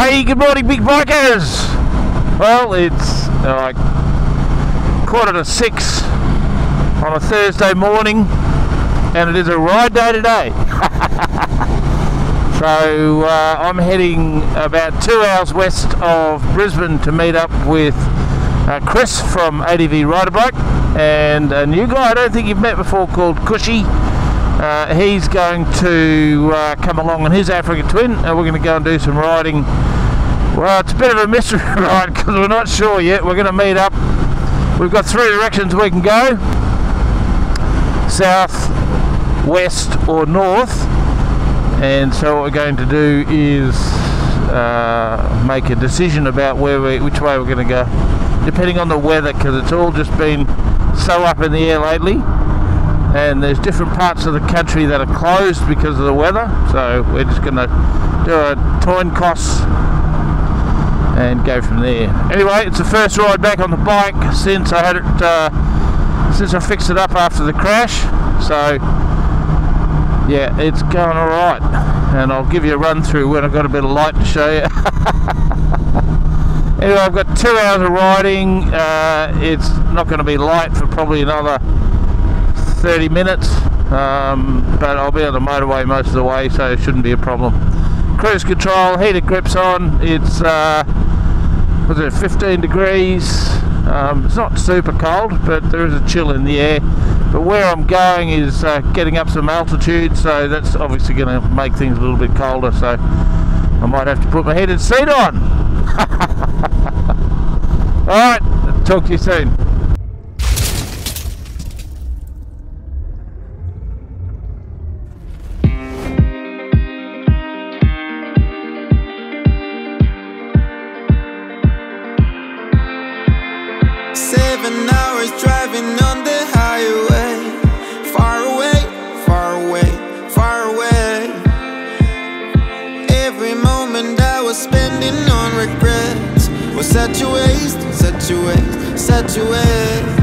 Hey, good morning, big bikers. Well, it's uh, like quarter to six on a Thursday morning, and it is a ride day today. so uh, I'm heading about two hours west of Brisbane to meet up with uh, Chris from ADV Ryder Bloke and a new guy I don't think you've met before called Cushy. Uh, he's going to uh, come along on his Africa Twin and we're going to go and do some riding. Well, it's a bit of a mystery ride because we're not sure yet. We're going to meet up. We've got three directions we can go. South, west or north. And so what we're going to do is uh, make a decision about where we, which way we're going to go, depending on the weather, because it's all just been so up in the air lately and there's different parts of the country that are closed because of the weather. So we're just going to do a Toin Kos and go from there. Anyway it's the first ride back on the bike since I had it uh, since I fixed it up after the crash. So yeah it's going alright and I'll give you a run through when I've got a bit of light to show you. Anyway I've got two hours of riding. Uh, it's not going to be light for probably another 30 minutes um, but I'll be on the motorway most of the way so it shouldn't be a problem. Cruise control heated grips on it's uh, was it 15 degrees? Um, it's not super cold but there is a chill in the air. But where I'm going is uh, getting up some altitude so that's obviously going to make things a little bit colder so I might have to put my heated seat on. Alright talk to you soon regrets was such a waste, such a waste, such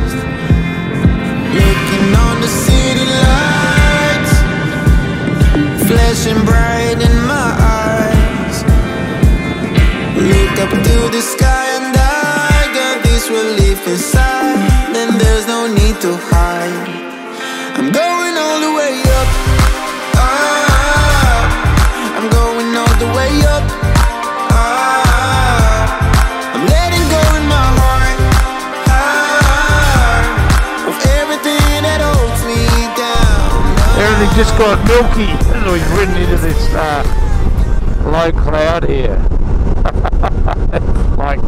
just got milky as we've ridden into this uh, low cloud here. like,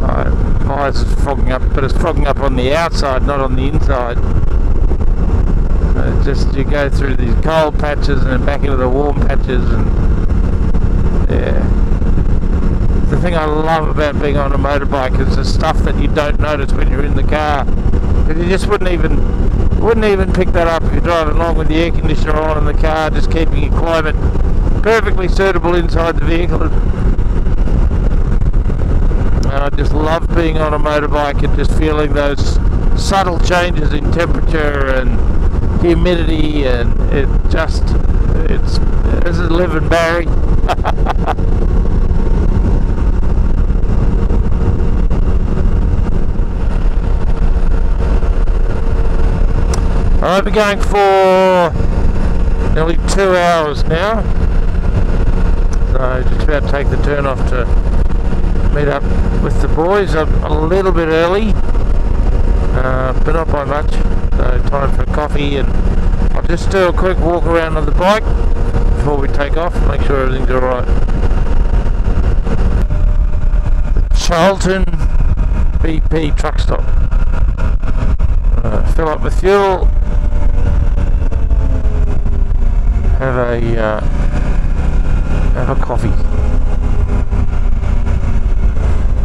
uh, my eyes is fogging up, but it's fogging up on the outside, not on the inside. Just you go through these cold patches and then back into the warm patches, and yeah. The thing I love about being on a motorbike is the stuff that you don't notice when you're in the car. you just wouldn't even wouldn't even pick that up if you're driving along with the air conditioner on in the car, just keeping your climate perfectly suitable inside the vehicle. And I just love being on a motorbike and just feeling those subtle changes in temperature and humidity and it just it's this is living Barry. I've been going for nearly two hours now. So just about to take the turn off to meet up with the boys. I'm a little bit early, uh, but not by much. So time for coffee and I'll just do a quick walk around on the bike before we take off, make sure everything's alright. Charlton BP truck stop. Uh, fill up with fuel. Have a uh, have a coffee.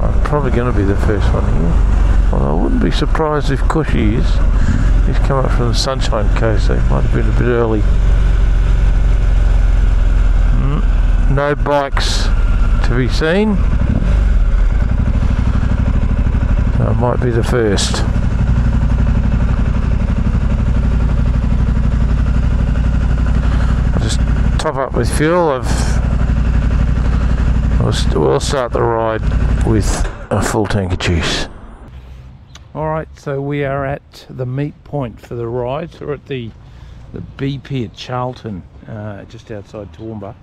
I'm probably going to be the first one here. Well, I wouldn't be surprised if Cushy is. He's come up from the Sunshine Coast, so he might have been a bit early. Mm, no bikes to be seen. So I might be the first. I'll just top up with fuel. I've We'll, start the ride with a full tank of juice. All right, so we are at the meet point for the ride. So we're at the the BP at Charlton, uh, just outside Toowoomba.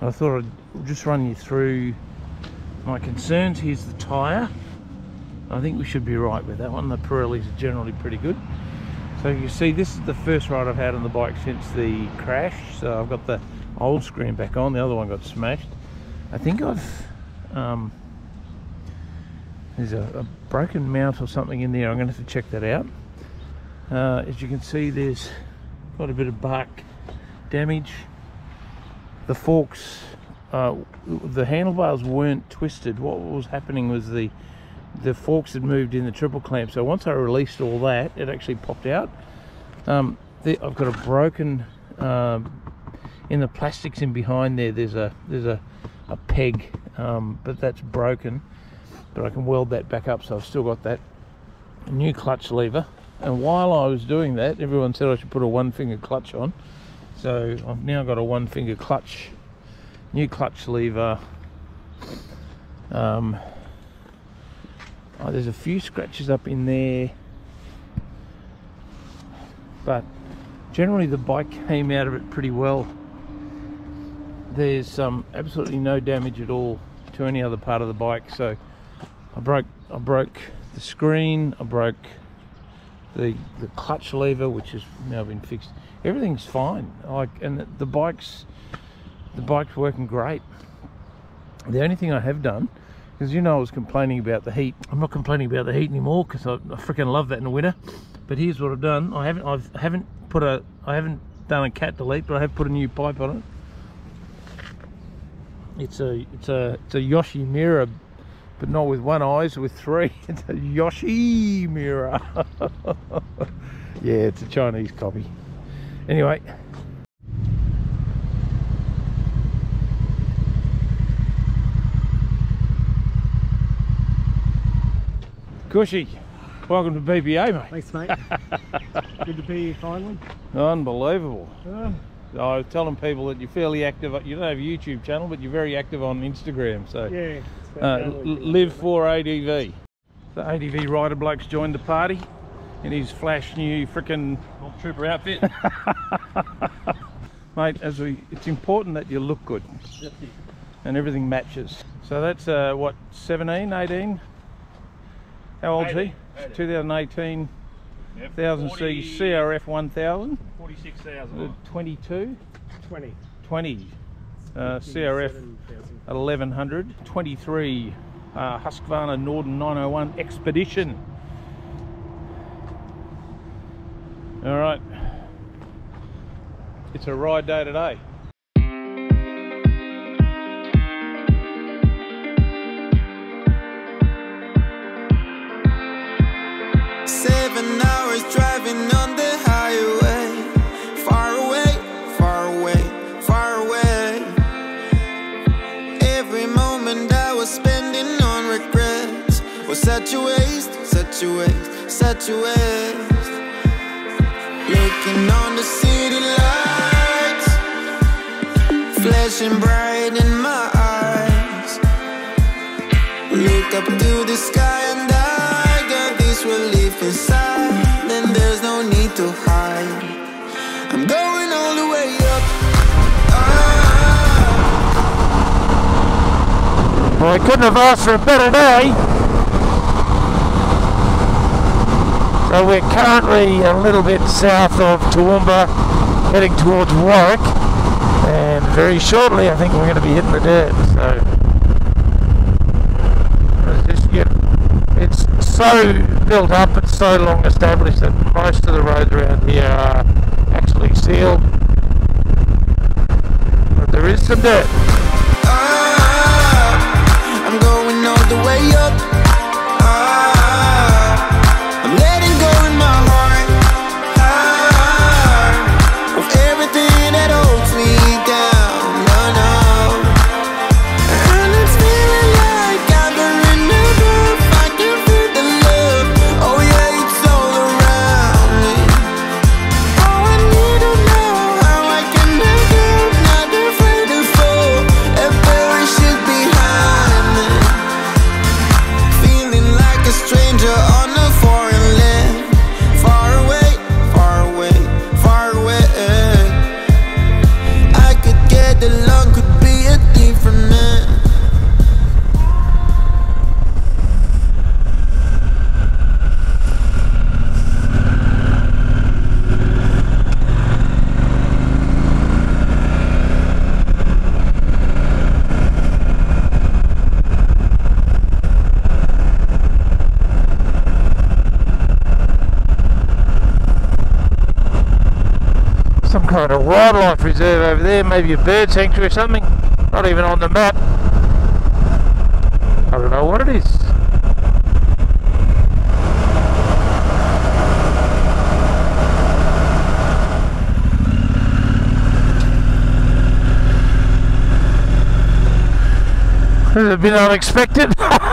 I thought I'd just run you through my concerns. Here's the tyre. I think we should be right with that one. The Pirellis are generally pretty good. So you see, this is the first ride I've had on the bike since the crash. So I've got the old screen back on. The other one got smashed. I think I've um, there's a, a, broken mount or something in there. I'm going to have to check that out. Uh, as you can see, there's quite a bit of bark damage. The forks, uh, the handlebars weren't twisted. What was happening was the the forks had moved in the triple clamp. So once I released all that, it actually popped out. Um, the, I've got a broken um, in the plastics in behind there. There's a there's a a peg, um, but that's broken but I can weld that back up so I've still got that new clutch lever and while I was doing that everyone said I should put a one finger clutch on so I've now got a one finger clutch new clutch lever um, oh, there's a few scratches up in there. But generally the bike came out of it pretty well. There's um, absolutely no damage at all to any other part of the bike. So I broke I broke the screen I broke the the clutch lever which has now been fixed. Everything's fine. Like and the, the bike's the bike's working great. The only thing I have done because you know I was complaining about the heat. I'm not complaining about the heat anymore because I, I freaking love that in the winter. But here's what I've done. I haven't I've haven't put a I haven't done a cat delete but I have put a new pipe on it. It's a it's a it's a Yoshimura but not with one eye, eyes with three. It's a Yoshimura yeah it's a Chinese copy. Anyway Cushy, welcome to BBA mate. Thanks mate. Good to be here finally. Unbelievable. Uh, I was telling people that you're fairly active. You don't have a YouTube channel, but you're very active on Instagram. So yeah. uh, about l- downloading live for ADV. The ADV rider blokes joined the party in his flash new frickin' Trooper outfit. mate. As we, it's important that you look good and everything matches. So that's uh, what 17, 18. How old's he? 18. 2018 Yep, 1000 40 C CRF 1000. 46,000. Uh, 22, 20. 20 uh, CRF 1100 23 uh, Husqvarna Norden 901 Expedition all right it's a ride day today Seven hours driving on the highway. Far away, far away, far away. Every moment I was spending on regrets was such a waste, such a waste, such a waste. Looking on the city lights, flashing bright in my eyes. Look up to the sky relief inside. Then there's no need to hide. I'm going all the way up. Ah. well I couldn't have asked for a better day so we're currently a little bit south of Toowoomba heading towards Warwick and very shortly I think we're going to be hitting the dirt so so built up, it's so long established that most of the roads around here are actually sealed. But there is some dirt. Kind of wildlife reserve over there, maybe a bird sanctuary or something. Not even on the map. I don't know what it is. This has been unexpected.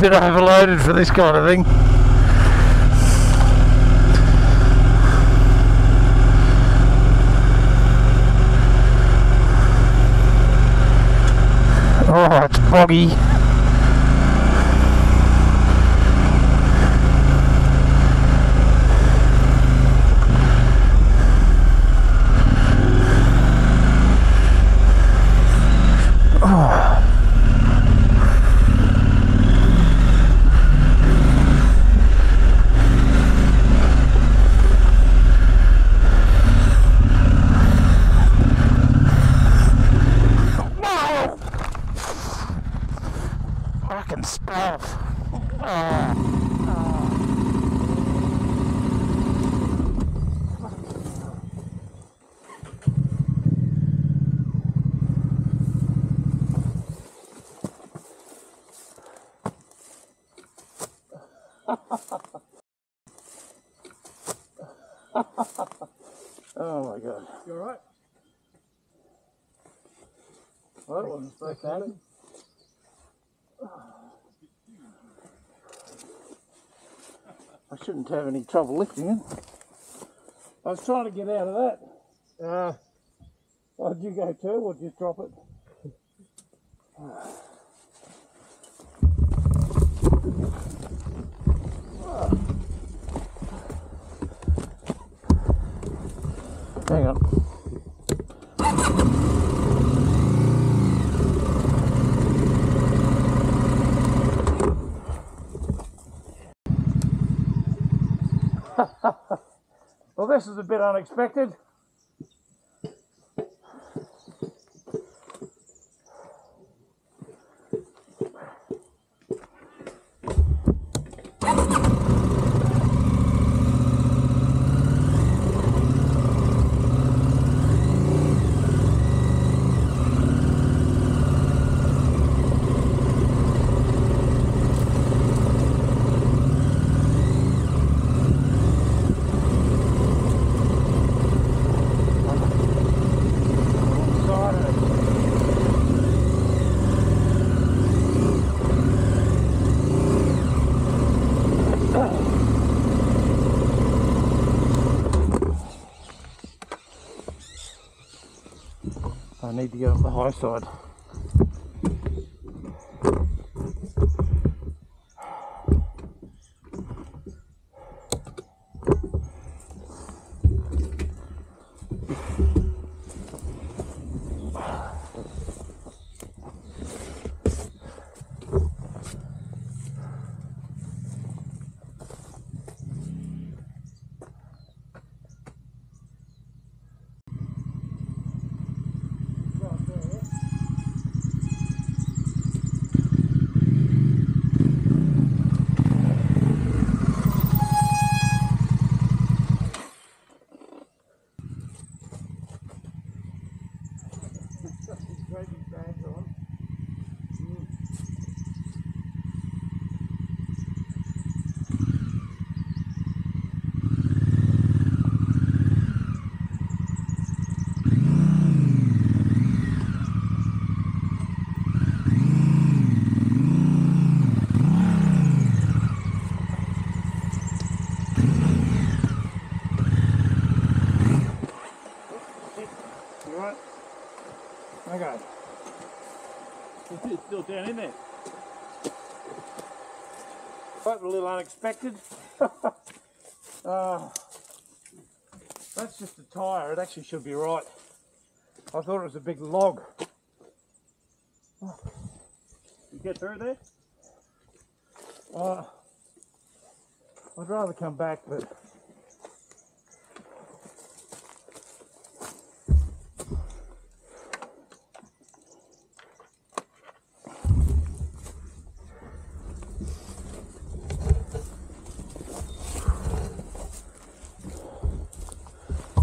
bit overloaded for this kind of thing. Oh, it's boggy. Whoa! Fucking spell. Oh. Oh my god. You alright? Well, that wasn't supposed. I shouldn't have any trouble lifting it. I was trying to get out of that. Uh, Oh, did you go too, or just drop it? Hang on. well, this is a bit unexpected. Go up the high side. A little unexpected. uh, that's just a tyre. It actually should be right. I thought it was a big log. You get through there? Uh, I'd rather come back, but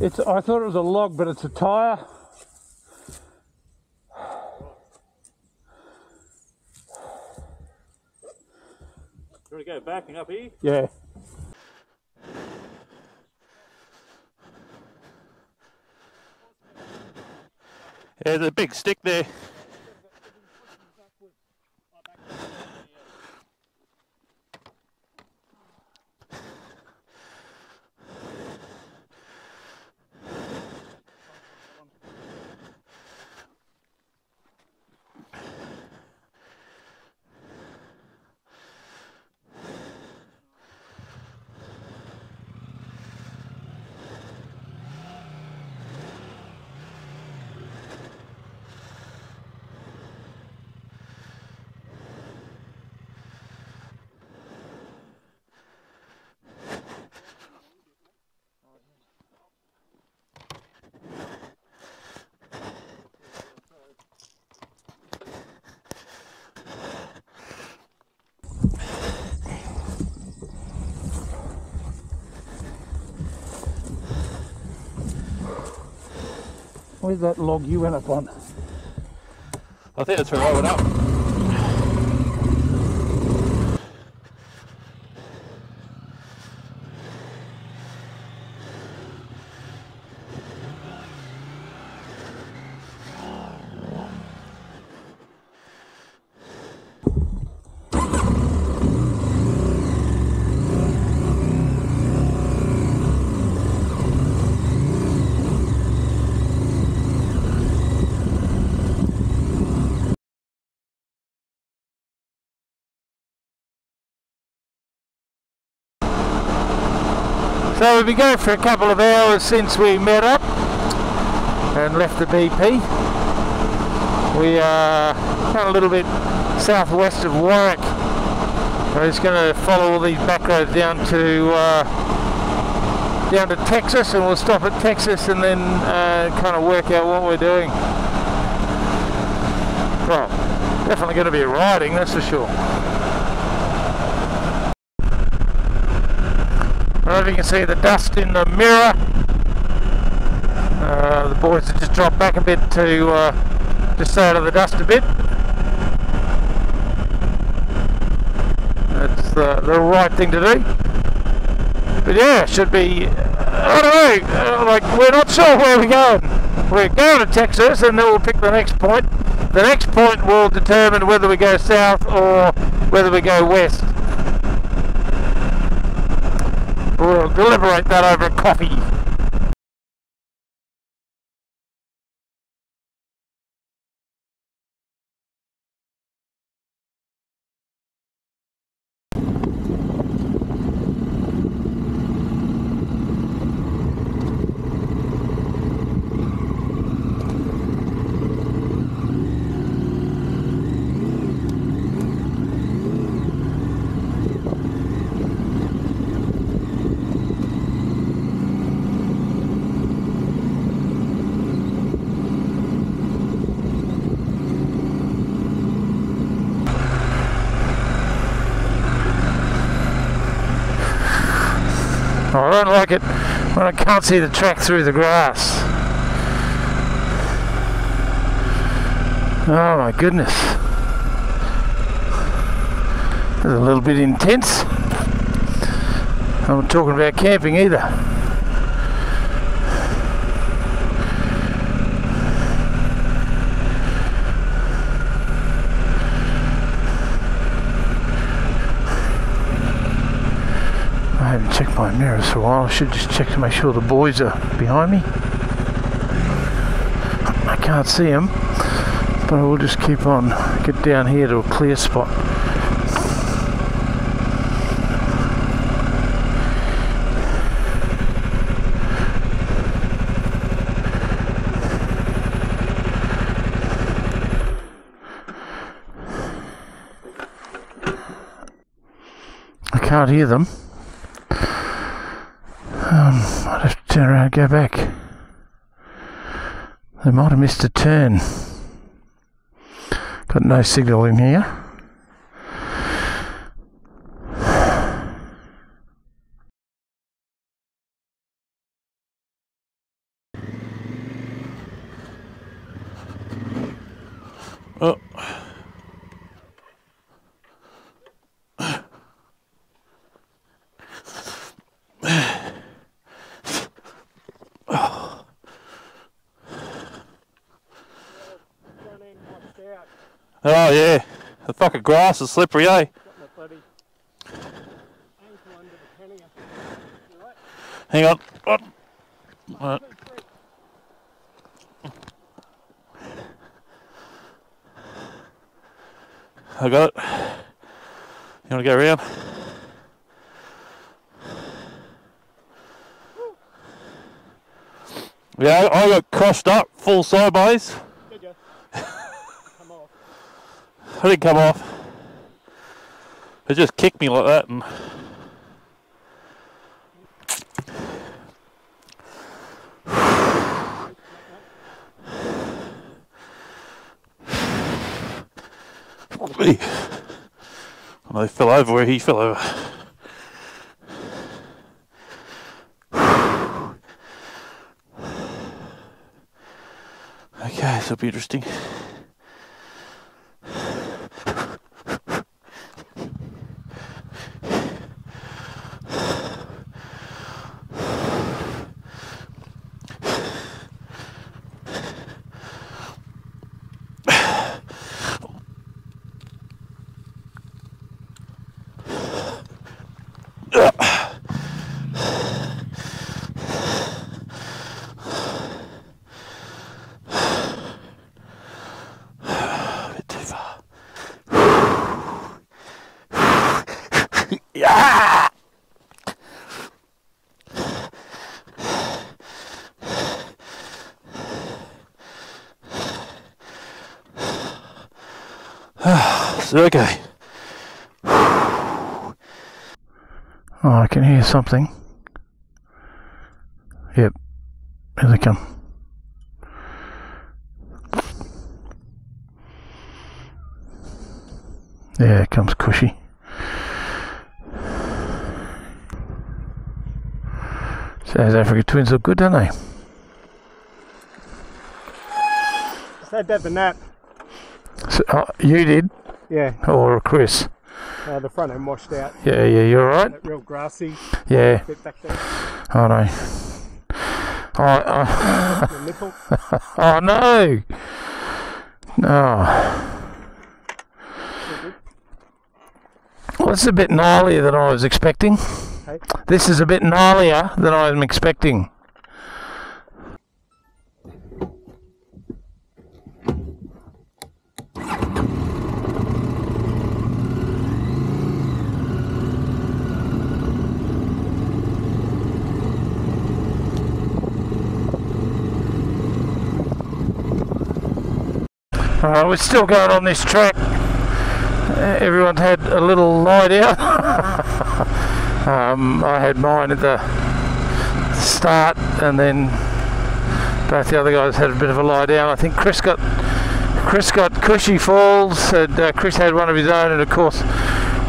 it's. I thought it was a log, but it's a tyre. You want to go backing up here? Yeah. Yeah, there's a big stick there. Where's that log you went up on? I think that's where I went up. So we've been going for a couple of hours since we met up and left the BP. We are of a little bit southwest of Warwick. We're just going to follow all these back roads down to uh, down to Texas, and we'll stop at Texas and then uh, kind of work out what we're doing. Well, definitely going to be riding, that's for sure. I don't know if you can see the dust in the mirror. Uh, the boys have just dropped back a bit to uh, just out of the dust a bit. That's the, the right thing to do. But yeah, should be, I don't know, uh, like we're not sure where we're going. We're going to Texas and then we'll pick the next point. The next point will determine whether we go south or whether we go west. We'll deliberate that over a coffee. I don't like it when I can't see the track through the grass. Oh my goodness. That's a little bit intense. I'm not talking about camping either. I haven't mirrors for a while. I should just check to make sure the boys are behind me. I can't see them, but I will just keep on, get down here to a clear spot. I can't hear them. Um, I'd have to turn around and go back. They might have missed a turn. Got no signal in here. Oh yeah, the fucking grass is slippery, eh? Hang on. Oh. Right. I got it. You want to go around? Yeah, I got crushed up, full sideways. I didn't come off. It just kicked me like that and. And I fell over where he fell over. Okay, this will be interesting. so, okay. Oh, I can hear something. Yep, here they come. There comes Cushy. South Africa twins look good, don't they? Just had that the nap. So, oh, you did, Yeah, or Chris? uh, the front end washed out. Yeah, yeah, you're right. That real grassy Yeah, bit back there. I know. Oh, The nipple. oh no! No. Well, it's a bit gnarlier than I was expecting. This is a bit gnarlier than I'm expecting. Uh, we're still going on this track. Uh, everyone's had a little lie down. um, I had mine at the start, and then both the other guys had a bit of a lie down. I think Chris got Chris got cushy falls, and uh, Chris had one of his own, and of course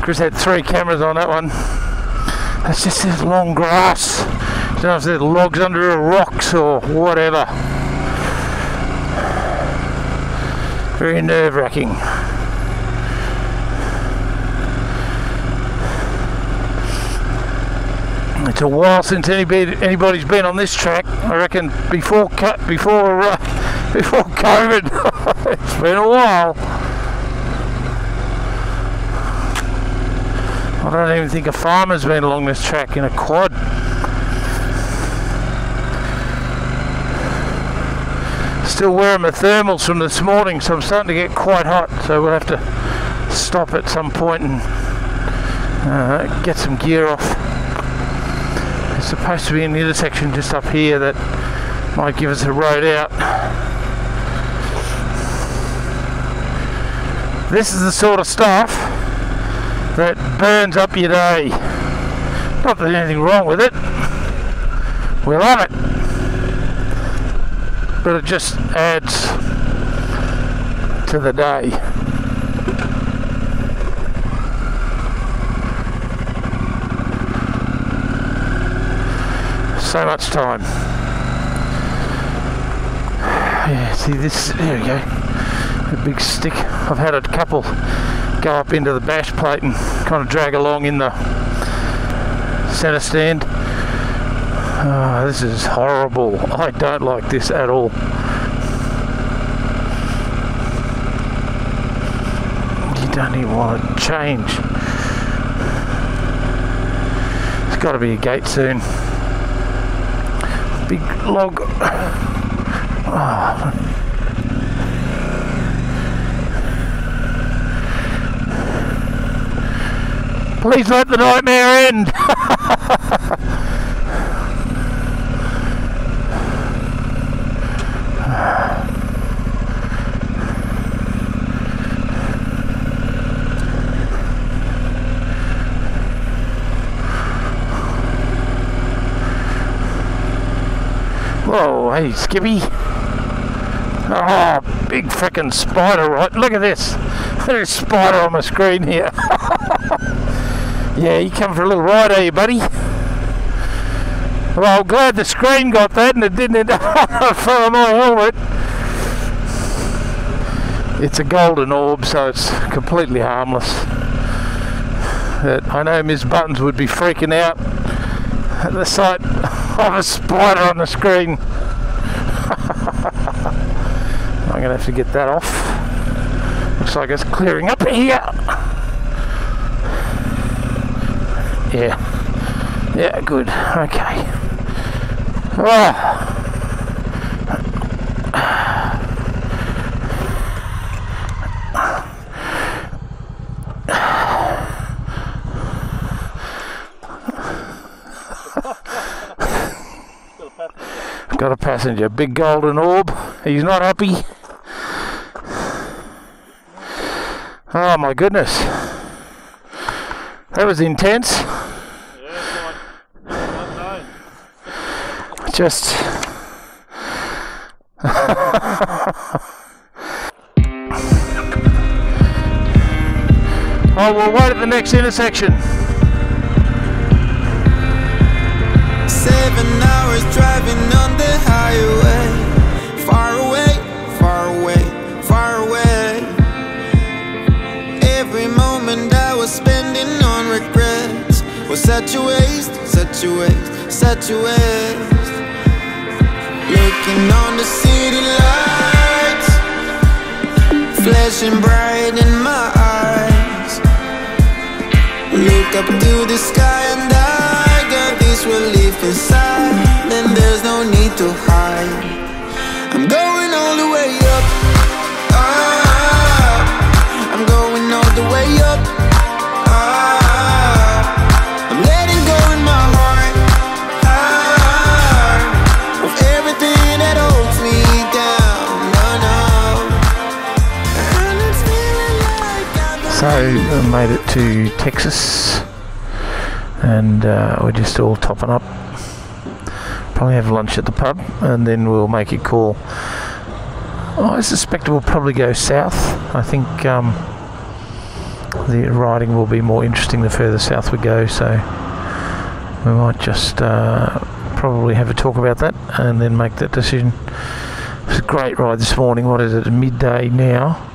Chris had three cameras on that one. It's just this long grass. If there's logs under rocks or whatever. Very nerve It's a while since anybody, anybody's been on this track. I reckon before before uh, before COVID. it's been a while. I don't even think a farmer's been along this track in a quad. Still wearing my thermals from this morning, so I'm starting to get quite hot. So we'll have to stop at some point and uh, get some gear off. Supposed to be an intersection just up here that might give us a road out. This is the sort of stuff that burns up your day. Not that there's anything wrong with it. We love it. But it just adds to the day. So much time. Yeah, see this, there we go. A big stick. I've had a couple go up into the bash plate and kind of drag along in the centre stand. Ah, this is horrible. I don't like this at all. You don't even want to change. There's got to be a gate soon. Big log. Ah. Please let the nightmare end. Hey, Skippy. Oh, ah, big frickin' spider, right? Look at this. There's a spider on my screen here. yeah, you come for a little ride, are you, buddy? Well, I'm glad the screen got that and it didn't end up for my helmet. It's a golden orb, so it's completely harmless. But I know Miss Buttons would be freaking out at the sight of a spider on the screen. To have to get that off. Looks like it's clearing up here. Yeah. Yeah, good. Okay. Oh. Got a passenger, big golden orb. He's not happy. Oh my goodness. That was intense. Yeah. Just. oh, we'll wait at the next intersection. Seven hours driving on the highway. Such a waste, such a waste, such a waste. Looking on the city lights, flashing bright in my eyes. Look up to the sky and I got this relief inside. Then there's no need to hide. I'm going all the way Made it to Texas, and uh, we're just all topping up. Probably have lunch at the pub, and then we'll make a call. I suspect we'll probably go south. I think um, the riding will be more interesting the further south we go, so we might just uh, probably have a talk about that and then make that decision. It was a great ride this morning. What is it? Midday now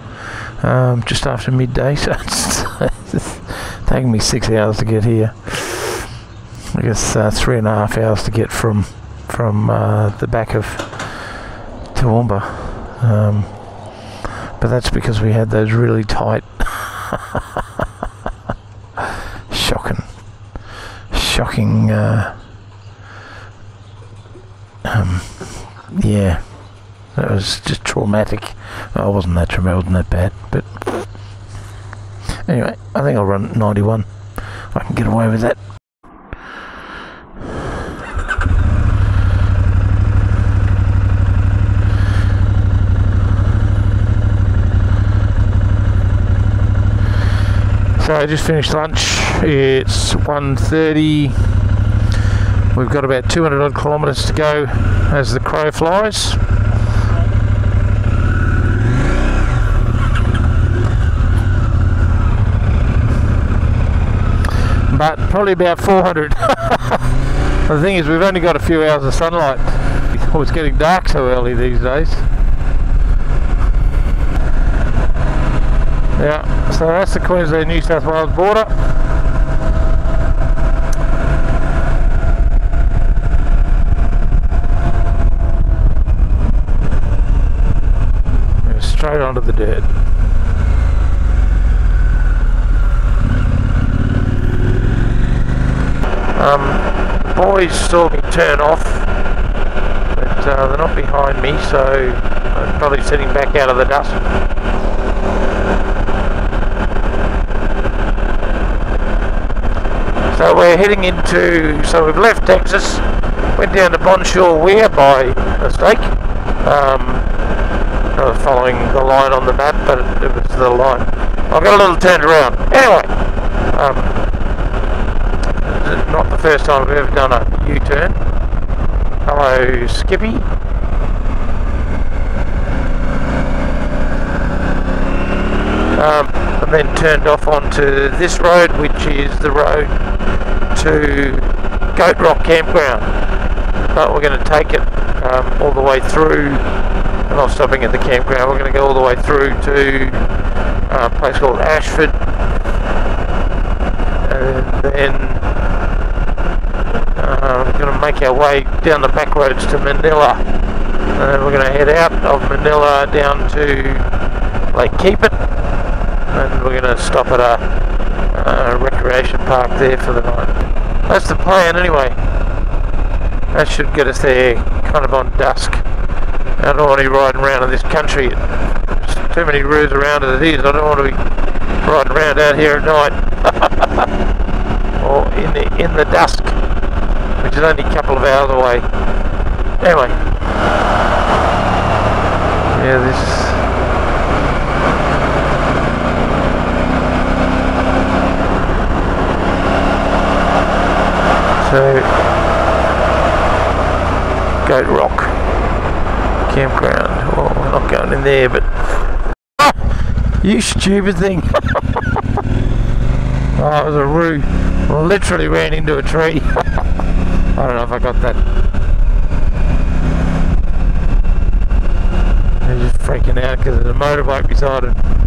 um, just after midday, so it's, it's taking me six hours to get here. I guess uh, three and a half hours to get from from uh, the back of Toowoomba. Um, but that's because we had those really tight. shocking, shocking. Uh, um, yeah, That was just traumatic. Oh, it wasn't that traumatic, wasn't that bad. But anyway, I think I'll run 91. I can get away with that. So I just finished lunch. It's 1.30. We've got about 200 odd kilometres to go as the crow flies. But probably about 400. the thing is, we've only got a few hours of sunlight. Oh, it's getting dark so early these days. Yeah, so that's the Queensland New South Wales border. Straight onto the dirt. Um, boys saw me turn off, but uh, they're not behind me, so I'm probably sitting back out of the dust. So we're heading into, so we've left Texas, went down to Bonshaw Weir by mistake. Um, following the line on the map, but it, was the line. I got a little turned around. Anyway, um, not the first time I've ever done a U-turn. Hello, Skippy. Um, and then turned off onto this road, which is the road to Goat Rock Campground. But we're going to take it um, all the way through. Not stopping at the campground. We're going to go all the way through to uh, a place called Ashford, and then uh, we're going to make our way down the back roads to Manilla. And then we're going to head out of Manilla down to Lake Keepit, and we're going to stop at a, a recreation park there for the night. That's the plan anyway. That should get us there kind of on dusk. I don't want to be riding around in this country. There's too many roofs around as it is. I don't want to be riding around out here at night. or in the, in the dusk, which is only a couple of hours away. Anyway. Yeah, this So, Goat Rock Campground. Oh, we're not going in there, but. You stupid thing! oh, it was a roo. Literally ran into a tree. I don't know if I got that. They're just freaking out because there's a motorbike beside it.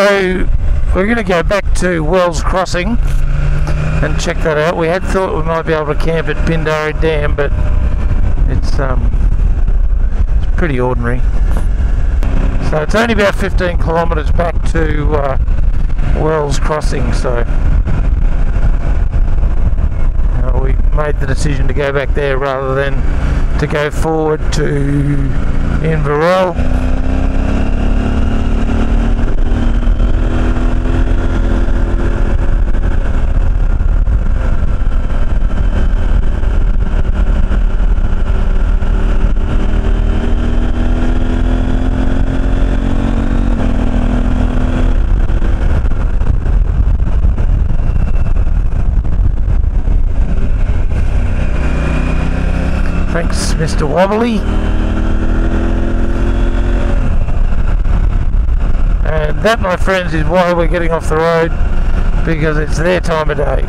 So we're going to go back to Wells Crossing and check that out. We had thought we might be able to camp at Pindari Dam, but it's um, it's pretty ordinary. So it's only about 15 kilometres back to uh, Wells Crossing. So uh, we made the decision to go back there rather than to go forward to Inverell. Thanks, Mr. Wobbly. And that, my friends, is why we're getting off the road because it's their time of day.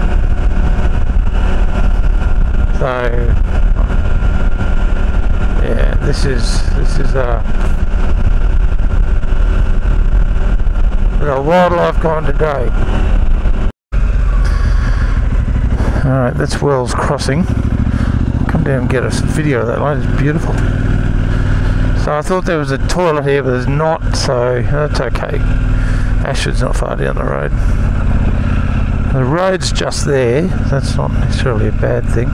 So, yeah, this is this is uh, a wildlife kind of day. Alright, that's Wells Crossing. And get a video of that light. It's beautiful. So I thought there was a toilet here, but there's not, so that's okay. Ashford's not far down the road. The road's just there. That's not necessarily a bad thing.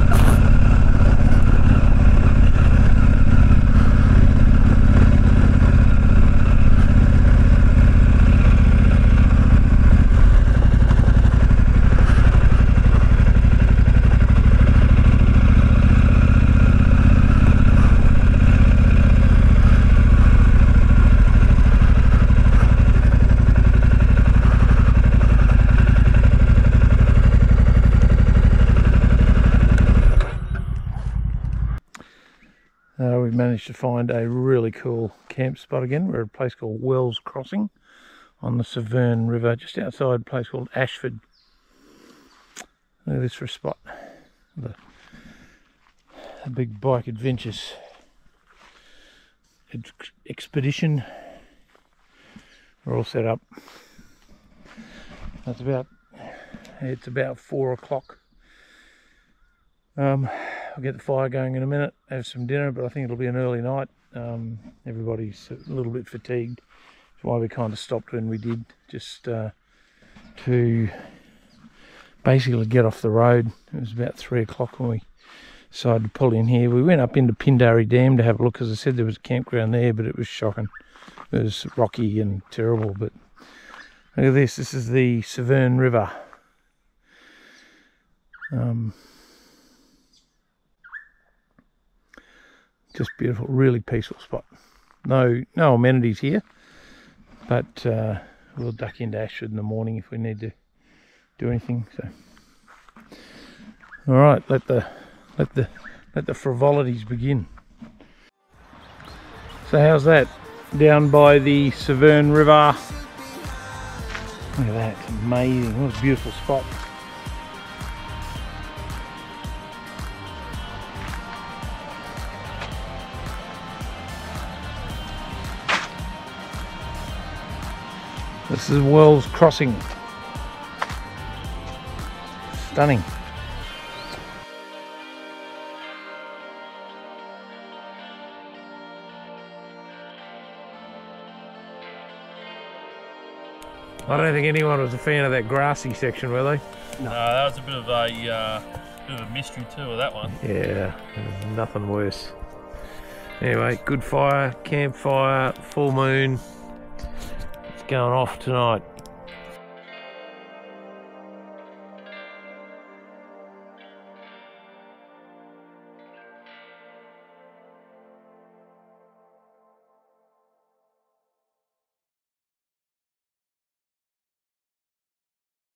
Uh, we've managed to find a really cool camp spot again. We're at a place called Wells Crossing on the Severn River, just outside a place called Ashford. Look at this for a spot. The, the big bike adventures ex- expedition. We're all set up. That's about it's about four o'clock. Um, I'll get the fire going in a minute, have some dinner, but I think it'll be an early night. Um, everybody's a little bit fatigued. That's why we kind of stopped when we did, just uh, to basically get off the road. It was about three o'clock when we decided to pull in here. We went up into Pindari Dam to have a look, as I said, there was a campground there, but it was shocking. It was rocky and terrible, but look at this. This is the Severn River. Um, just beautiful, really peaceful spot. No, no amenities here, but uh, we'll duck into Ashford in the morning if we need to do anything. So, all right, let the let the let the frivolities begin. So how's that? Down by the Severn River. Look at that, it's amazing. What a beautiful spot. This is Wells Crossing. Stunning. I don't think anyone was a fan of that grassy section, were they? No, that was a bit of a uh, bit of a mystery too of that one. Yeah, nothing worse. Anyway, good fire, campfire, full moon. Going off tonight.